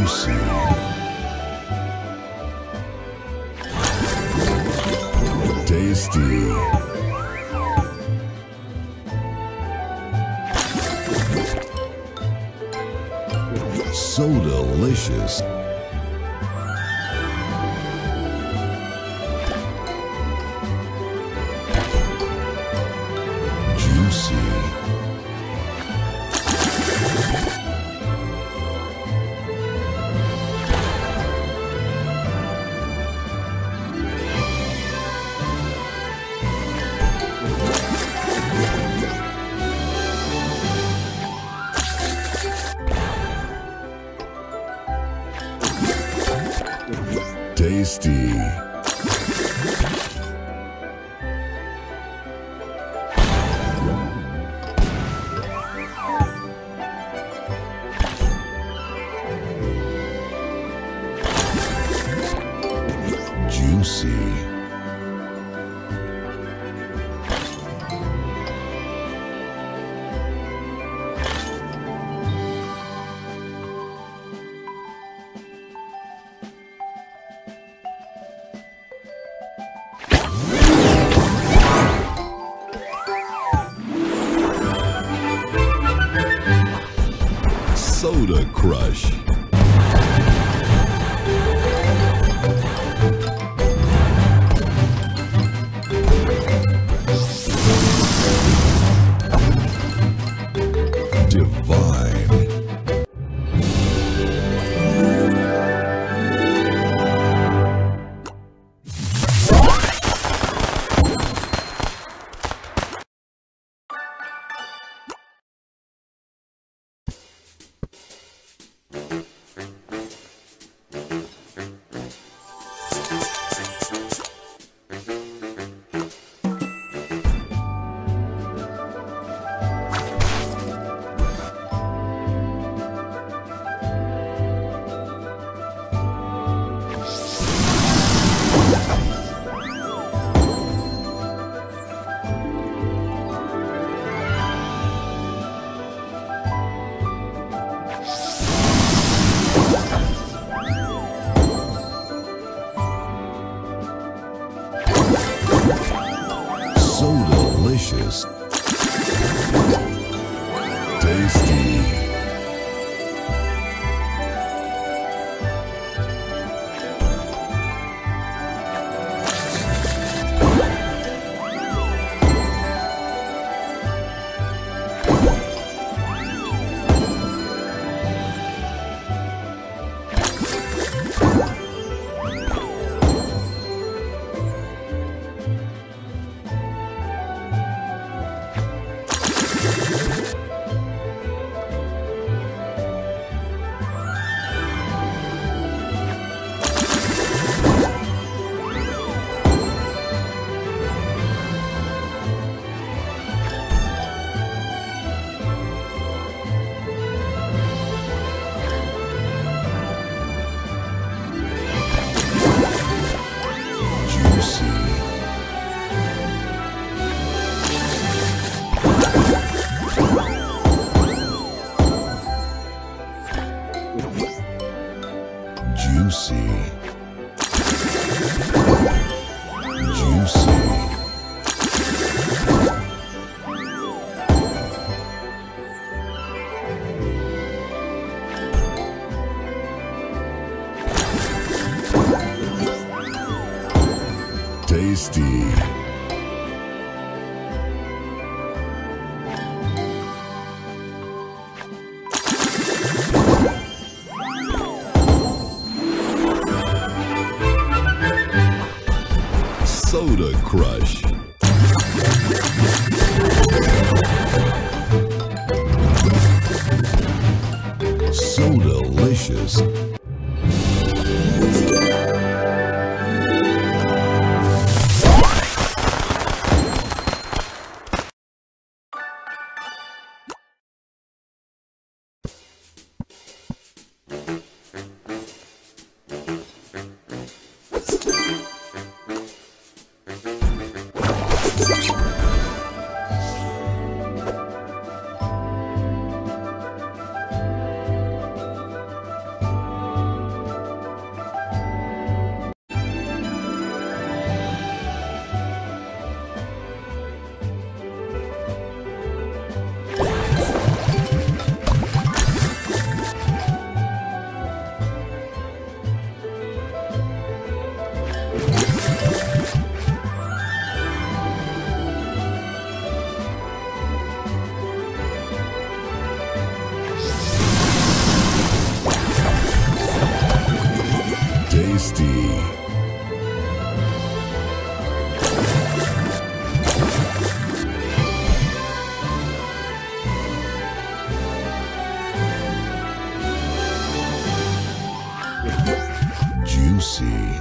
you see. Tasty. So delicious. Tasty. Soda Crush. Tasty. Soda Crush. So delicious. you see.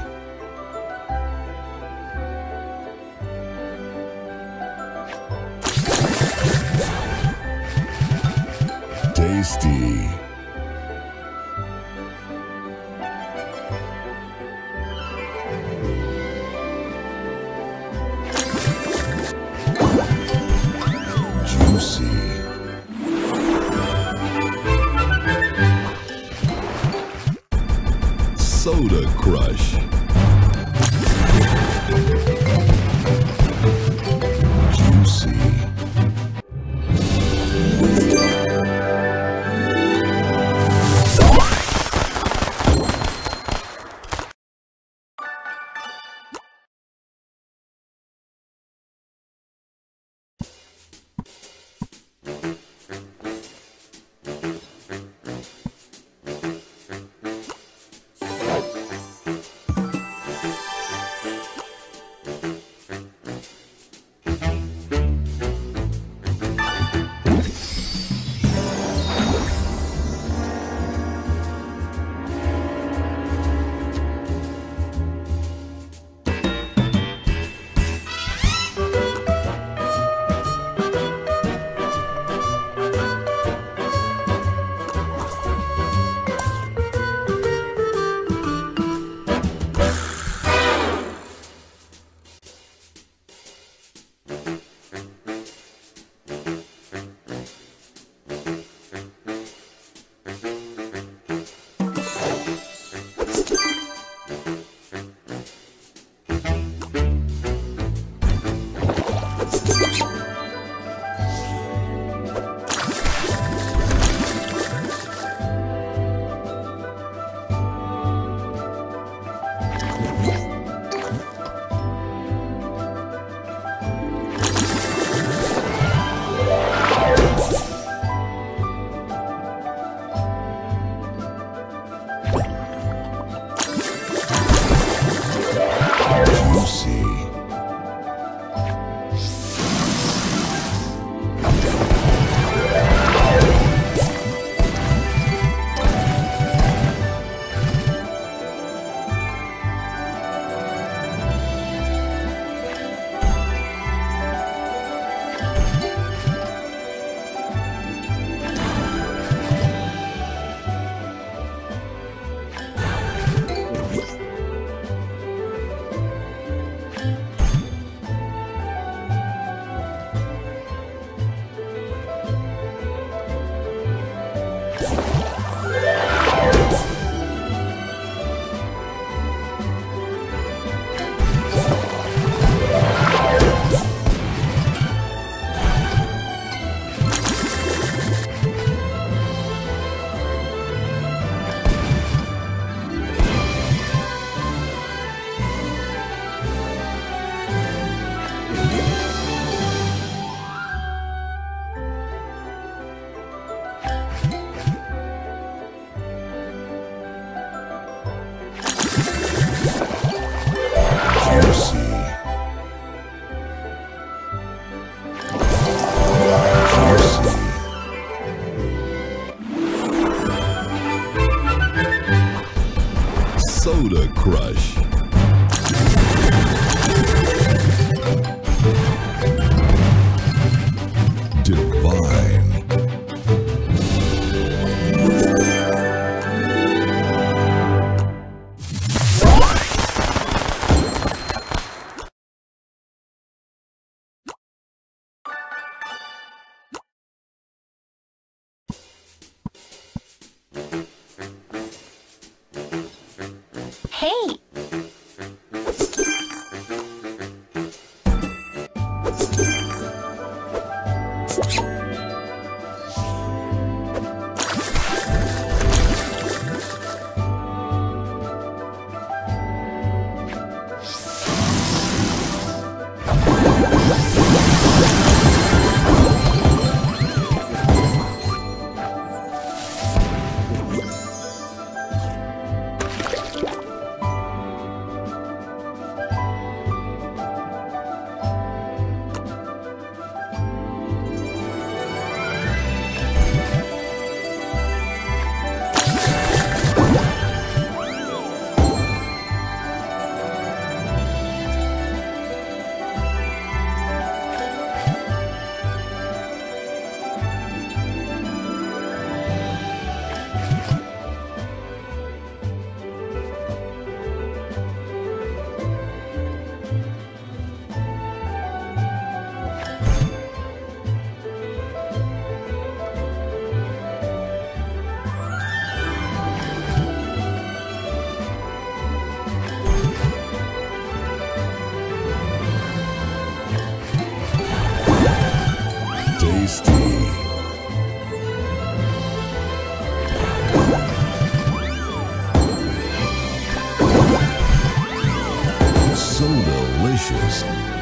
Tasty. Soda Crush. Soda Crush. Hey, delicious.